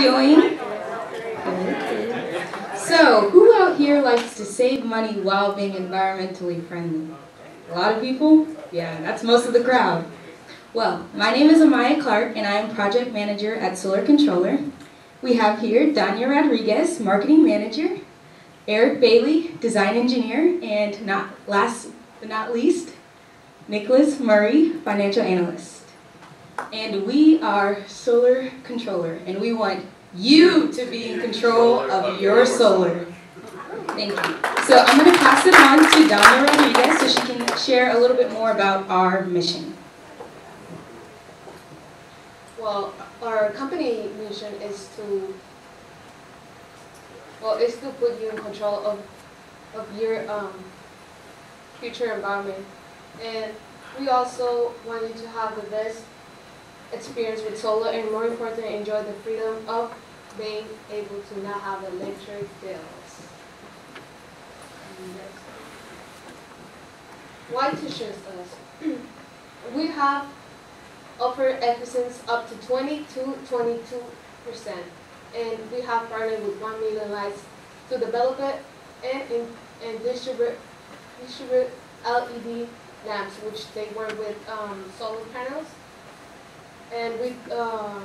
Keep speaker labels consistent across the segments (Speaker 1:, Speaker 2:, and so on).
Speaker 1: doing? So, who out here likes to save money while being environmentally friendly? A lot of people? Yeah, that's most of the crowd. Well, my name is Amaya Clark, and I am project manager at Solar Controller. We have here Danya Rodriguez, marketing manager, Eric Bailey, design engineer, and not last but not least, Nicholas Murray, financial analyst. And we are Solar Controller, and we want you to be in control of your solar. Thank you. So I'm going to pass it on to Donna Rodriguez so she can share a little bit more about our mission.
Speaker 2: Well, our company mission is to well, is to put you in control of of your um, future environment, and we also want you to have the best experience with solar, and more importantly, enjoy the freedom of being able to not have electric bills. Why choose us? we have offer efficiency up to 20 to 22 percent, and we have partnered with 1 million lights to develop it and, in, and distribute, distribute LED lamps, which they work with um, solar panels. And we um,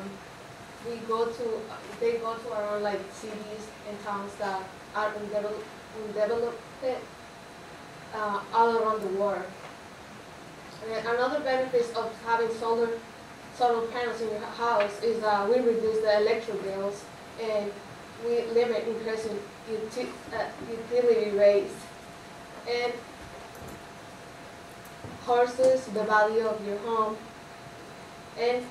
Speaker 2: we go to they go to our like cities and towns that are in develop in development uh, all around the world. And another benefit of having solar solar panels in your house is that we reduce the electric bills and we limit increasing uh, utility rates and horses the value of your home and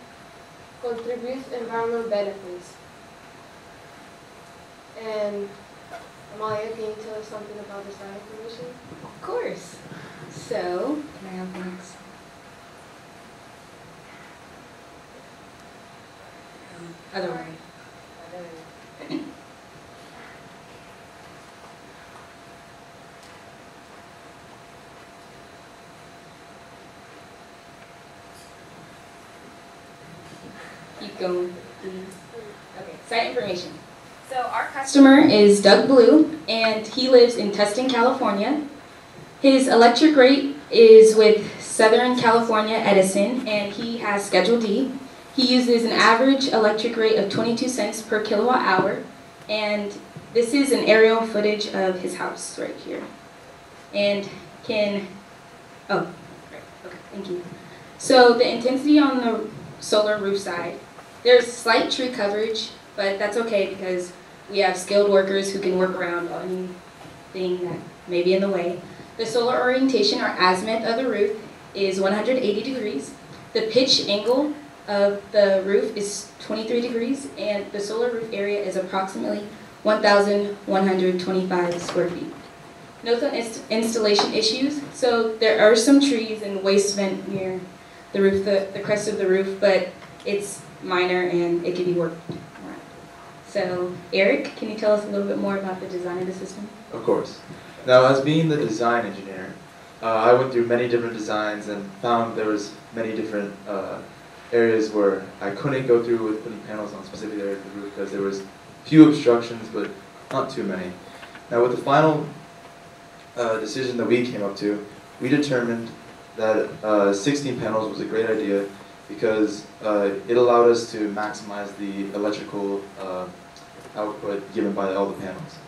Speaker 2: contributes environmental benefits. And Amalia, can you tell us something about design information?
Speaker 1: Of course. So, can I have the next? Um, other Keep going. Okay, site information. So our customer is Doug Blue, and he lives in Tustin, California. His electric rate is with Southern California Edison, and he has Schedule D. He uses an average electric rate of 22 cents per kilowatt hour, and this is an aerial footage of his house right here. And can, oh, right, okay, thank you. So the intensity on the solar roof side, there's slight tree coverage, but that's okay because we have skilled workers who can work around anything that may be in the way. The solar orientation or azimuth of the roof is 180 degrees. The pitch angle of the roof is 23 degrees and the solar roof area is approximately 1,125 square feet. Note the inst installation issues. So there are some trees and waste vent near the roof, the, the crest of the roof, but it's minor and it can be worked around. So Eric, can you tell us a little bit more about the design of the system?
Speaker 3: Of course. Now, as being the design engineer, uh, I went through many different designs and found there was many different uh, areas where I couldn't go through with putting panels on specific areas of the roof because there was few obstructions, but not too many. Now, with the final uh, decision that we came up to, we determined that uh, 16 panels was a great idea because uh, it allowed us to maximize the electrical uh, output given by all the panels.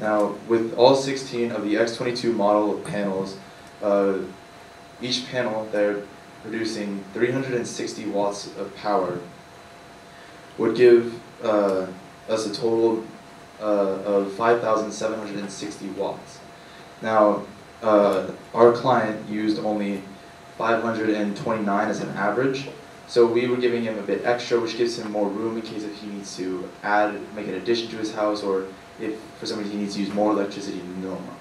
Speaker 3: Now, with all 16 of the X22 model panels, uh, each panel they're producing 360 watts of power, would give uh, us a total uh, of 5,760 watts. Now, uh, our client used only 529 as an average, so we were giving him a bit extra, which gives him more room in case if he needs to add, make an addition to his house, or if for some reason he needs to use more electricity than normal.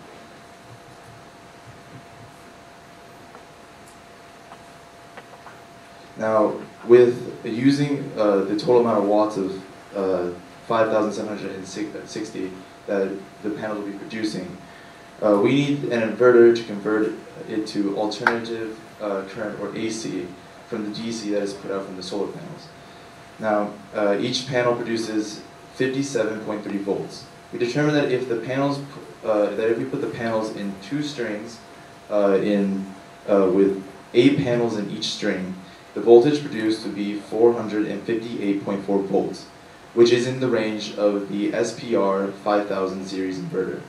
Speaker 3: Now, with using uh, the total amount of watts of uh, 5,760 that the panel will be producing, uh, we need an inverter to convert it to alternative uh, current or AC from the DC that is put out from the solar panels. Now, uh, each panel produces 57.3 volts. We determined that if the panels, uh, that if we put the panels in two strings, uh, in uh, with eight panels in each string, the voltage produced would be 458.4 volts, which is in the range of the SPR 5000 series inverter.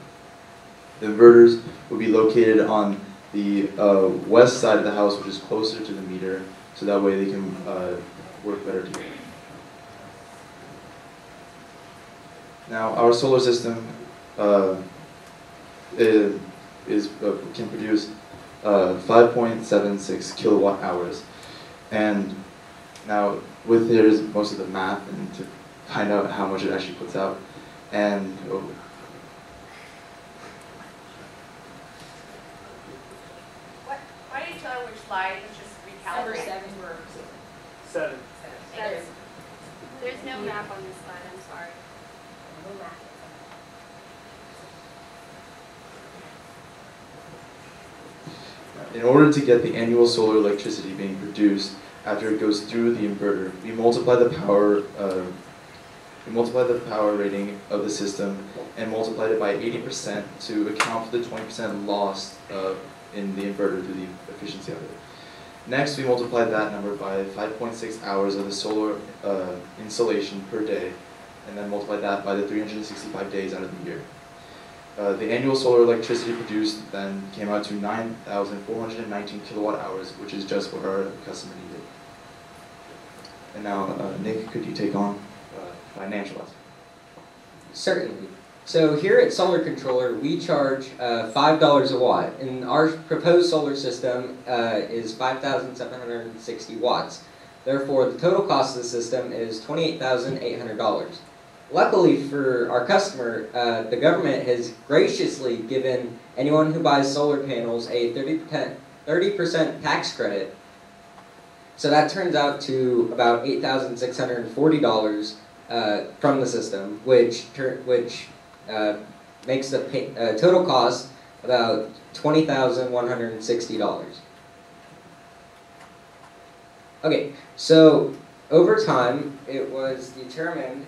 Speaker 3: The inverters would be located on the uh, west side of the house, which is closer to the meter, so that way they can uh, work better together. Now, our solar system uh, is, uh, can produce uh, 5.76 kilowatt hours, and now with here's most of the math and to find out how much it actually puts out, and oh,
Speaker 4: What, why don't you tell her which slide, let's just
Speaker 1: Number
Speaker 4: recalibrate.
Speaker 1: seven.
Speaker 5: Seven.
Speaker 4: There's,
Speaker 6: There's no map on this slide, I'm sorry.
Speaker 3: In order to get the annual solar electricity being produced after it goes through the inverter, we multiply the power, uh, we multiply the power rating of the system and multiplied it by 80% to account for the 20% loss uh, in the inverter through the efficiency of it. Next, we multiplied that number by 5.6 hours of the solar uh, per day, and then multiplied that by the 365 days out of the year. Uh, the annual solar electricity produced then came out to 9,419 kilowatt hours, which is just what our customer needed. And now, uh, Nick, could you take on uh, financial aspect?
Speaker 7: Certainly. So here at Solar Controller, we charge uh, $5 a watt, and our proposed solar system uh, is 5,760 watts. Therefore, the total cost of the system is $28,800. Luckily for our customer, uh, the government has graciously given anyone who buys solar panels a 30%, 30% tax credit. So that turns out to about $8,640 uh, from the system, which which makes the pay- uh, total cost about twenty thousand one hundred and sixty dollars. Okay, so over time, it was determined.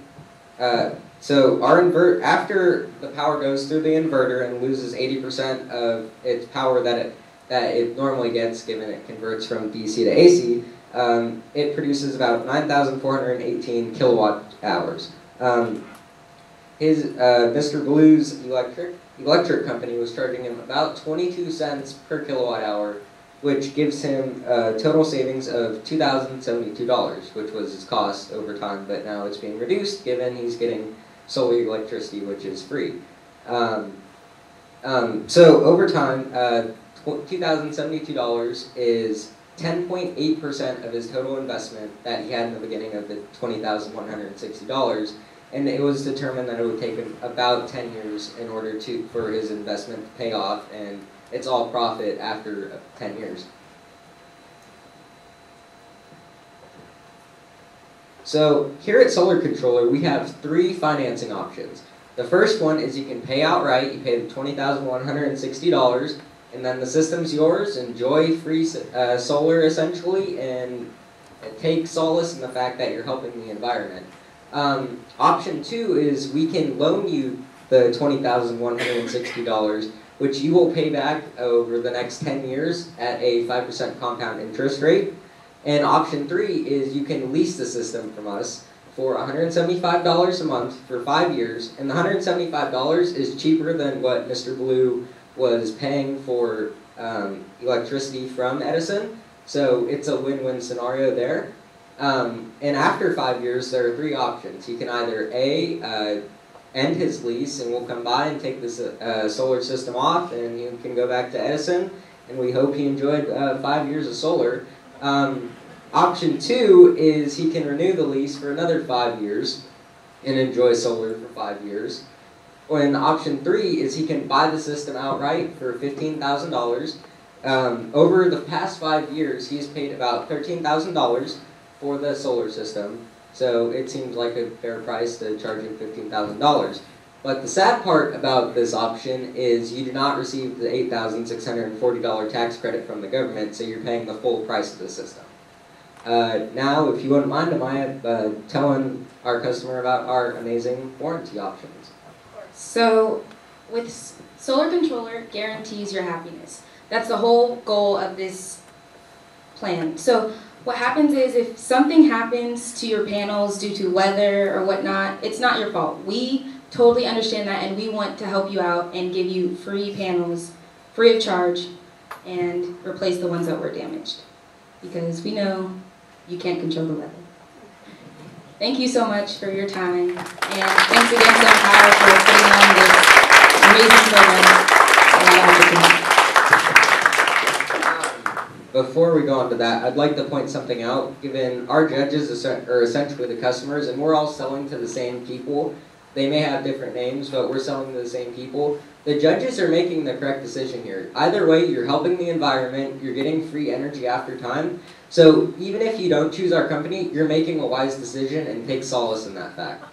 Speaker 7: Uh, so our invert after the power goes through the inverter and loses eighty percent of its power that it that it normally gets, given it converts from DC to AC, um, it produces about 9,418 kilowatt hours. Um, his uh, Mr. Blue's electric electric company was charging him about 22 cents per kilowatt hour, which gives him a total savings of $2,072, which was his cost over time, but now it's being reduced given he's getting solar electricity, which is free. Um, um, so over time, uh, $2,072 is 10.8% of his total investment that he had in the beginning of the $20,160. And it was determined that it would take about 10 years in order to for his investment to pay off, and it's all profit after 10 years. So here at Solar Controller, we have three financing options. The first one is you can pay outright, you pay the $20,160, and then the system's yours. Enjoy free uh, solar essentially, and take solace in the fact that you're helping the environment. Um, option two is we can loan you the $20,160, which you will pay back over the next 10 years at a 5% compound interest rate. And option three is you can lease the system from us for $175 a month for five years, and the $175 is cheaper than what Mr. Blue was paying for um, electricity from Edison. So it's a win-win scenario there. Um, and after five years, there are three options. He can either A, uh, end his lease and we'll come by and take this uh, solar system off and you can go back to Edison. And we hope he enjoyed uh, five years of solar. Um, option two is he can renew the lease for another five years and enjoy solar for five years. And option three is he can buy the system outright for $15,000. Um, over the past five years, he's paid about $13,000 for the solar system. So it seems like a fair price to charge him $15,000. But the sad part about this option is you do not receive the $8,640 tax credit from the government, so you're paying the full price of the system. Uh, now, if you wouldn't mind, Amaya, uh, telling our customer about our amazing warranty options.
Speaker 1: So, with solar controller guarantees your happiness. That's the whole goal of this plan. So, what happens is if something happens to your panels due to weather or whatnot, it's not your fault. We totally understand that and we want to help you out and give you free panels, free of charge, and replace the ones that were damaged. Because we know you can't control the weather. Thank you so much for your time, and thanks again to Empower for putting on this amazing program.
Speaker 7: Before we go on to that, I'd like to point something out. Given our judges are essentially the customers, and we're all selling to the same people, they may have different names, but we're selling to the same people. The judges are making the correct decision here. Either way, you're helping the environment, you're getting free energy after time. So even if you don't choose our company, you're making a wise decision and take solace in that fact.